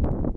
you